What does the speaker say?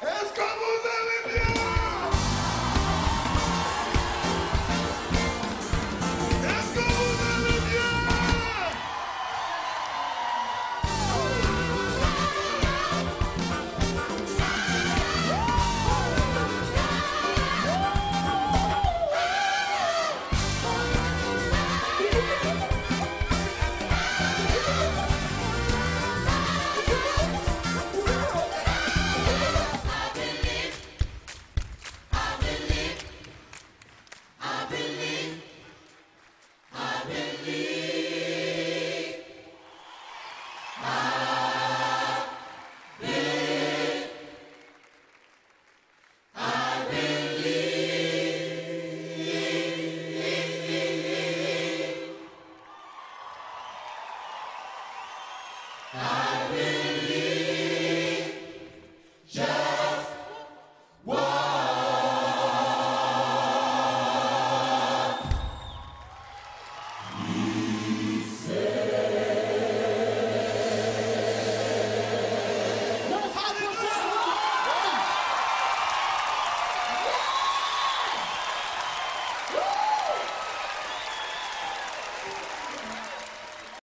Escovos Aliviados! Ah.